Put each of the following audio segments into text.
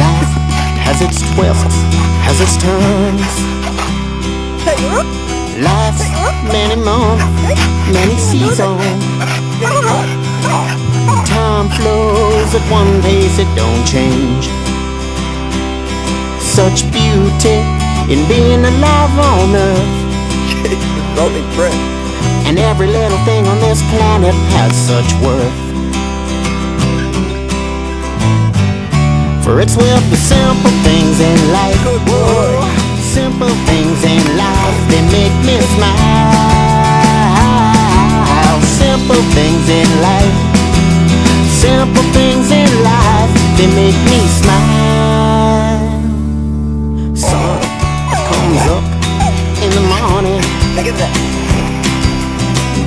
has its twists, has its turns. Life's many months, many seasons. Time flows at one pace, it don't change. Such beauty in being alive on earth. And every little thing on this planet has such worth. For it's with the simple things in life. Whoa, simple things in life they make me smile. Simple things in life. Simple things in life they make me smile. Sun comes up in the morning. Look at that.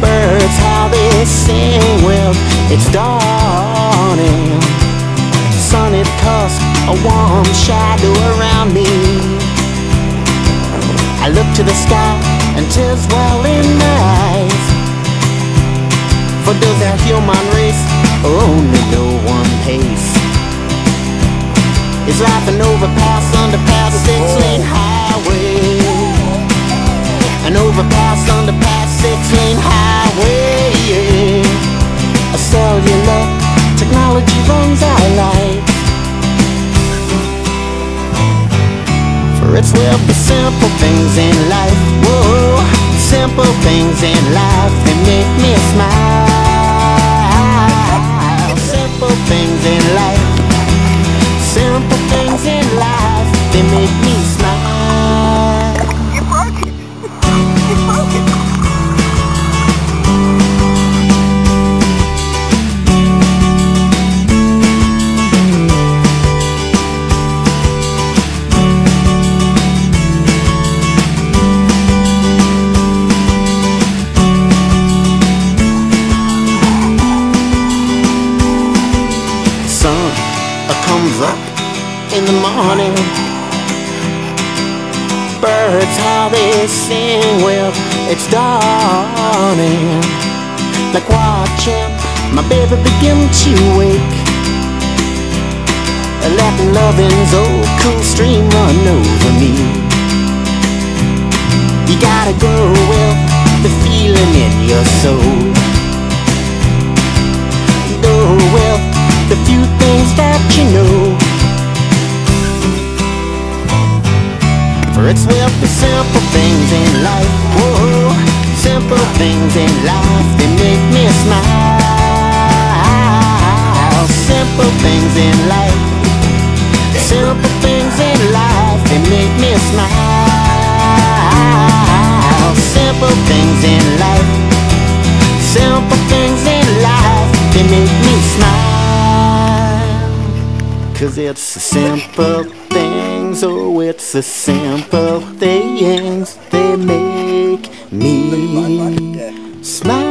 Birds how they sing well it's dawning A warm shadow around me I look to the sky and tis well in my eyes For does our human race only go one pace? Is life an overpass, underpass, six lane highway? An overpass, underpass, six lane highway. For with the simple things in life. Whoa, simple things in life that make me smile. Simple things in life. Simple things in life they make me smile. You broke it. You the morning. Birds how they sing, well, it's dawning. Like watching my baby begin to wake. Letting loving's old cool stream run over me. You gotta go with the feeling in your soul. It's with the simple things in life, whoa, simple things in life that make me smile. Simple things in life, simple things in life that make me smile. Simple things in life, simple things in life that make me smile. Cause it's the simple so it's the simple things they make me smile.